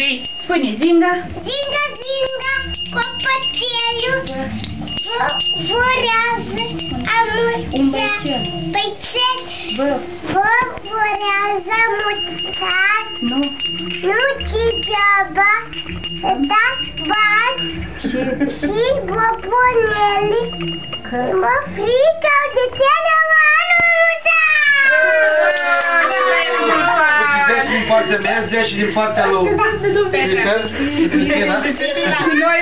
Zi. Spune, zinga. Zinga, zinga, copățelul vorează Un amuțea băiețel. băițel, Bă, vă vorează amuțat, nu. nu degeaba dați bani Și și boponele, că... mă frică de telefonul Zia și din partea mea, zia și din partea lui. Petra. Cristina. Și noi